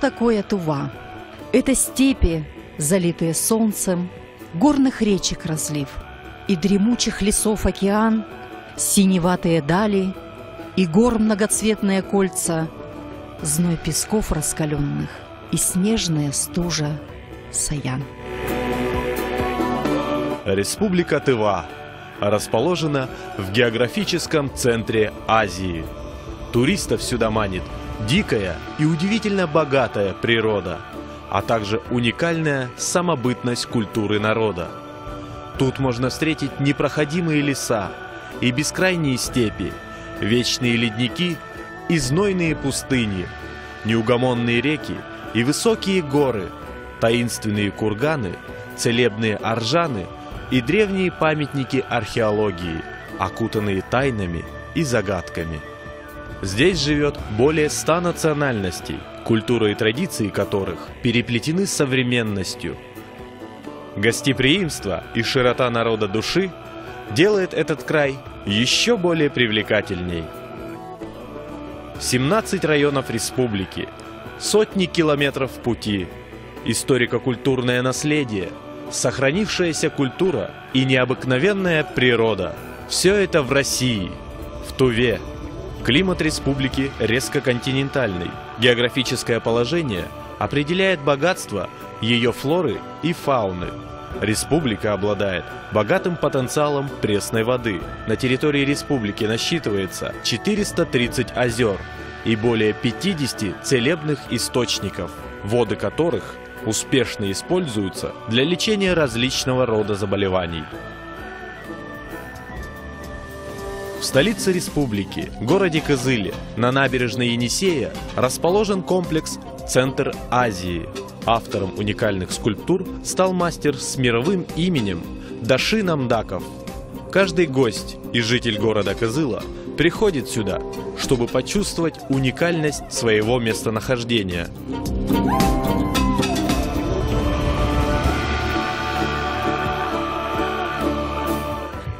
Такое Тува? Это степи, залитые солнцем, горных речек разлив, и дремучих лесов океан, синеватые дали, и гор многоцветные кольца, зной песков раскаленных и снежная стужа Саян. Республика Тыва расположена в географическом центре Азии. Туристов сюда манит дикая и удивительно богатая природа, а также уникальная самобытность культуры народа. Тут можно встретить непроходимые леса и бескрайние степи, вечные ледники и знойные пустыни, неугомонные реки и высокие горы, таинственные курганы, целебные аржаны и древние памятники археологии, окутанные тайнами и загадками. Здесь живет более ста национальностей, культура и традиции которых переплетены с современностью. Гостеприимство и широта народа души делает этот край еще более привлекательней. 17 районов республики, сотни километров пути, историко-культурное наследие, сохранившаяся культура и необыкновенная природа – все это в России, в Туве – Климат республики резко континентальный. Географическое положение определяет богатство ее флоры и фауны. Республика обладает богатым потенциалом пресной воды. На территории республики насчитывается 430 озер и более 50 целебных источников, воды которых успешно используются для лечения различного рода заболеваний. В столице республики, городе Кызыле, на набережной Енисея, расположен комплекс «Центр Азии». Автором уникальных скульптур стал мастер с мировым именем Даши Намдаков. Каждый гость и житель города Кызыла приходит сюда, чтобы почувствовать уникальность своего местонахождения.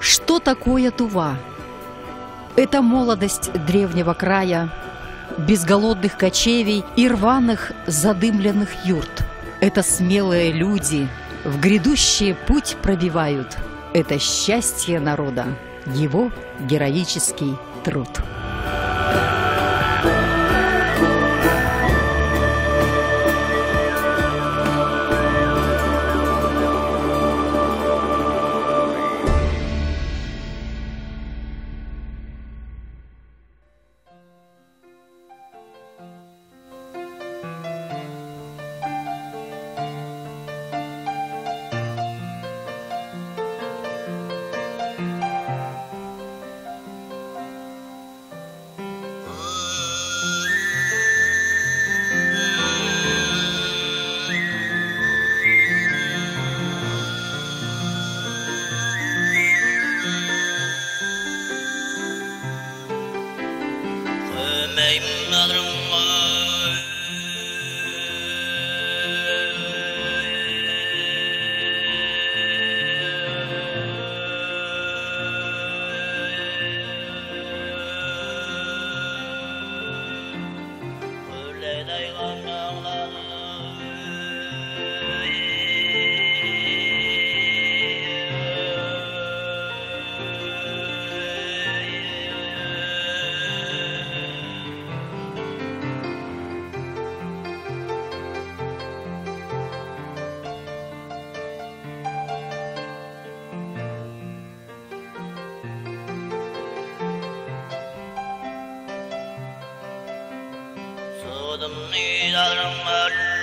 Что такое Тува? Это молодость древнего края, безголодных кочевий и рваных задымленных юрт. Это смелые люди, в грядущий путь пробивают. Это счастье народа, его героический труд. Adam ni dharmal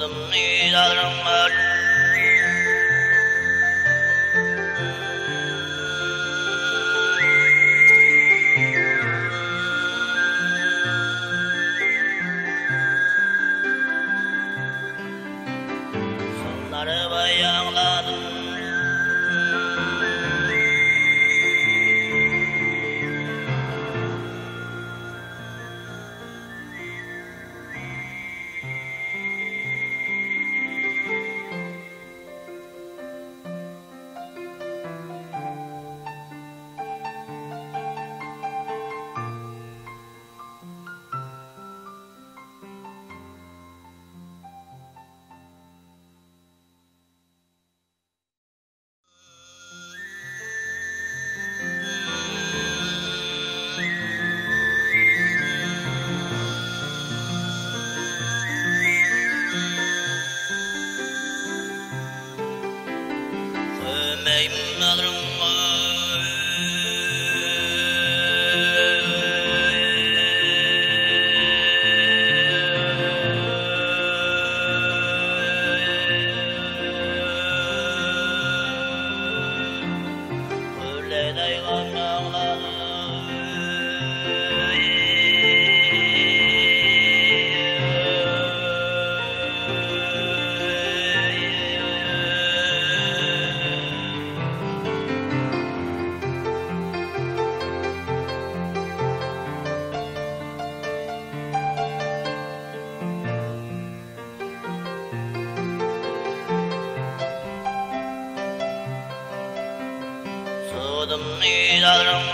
صدق الله நீதரும்